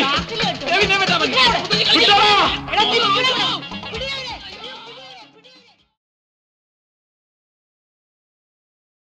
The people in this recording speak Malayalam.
ഇല്ലേ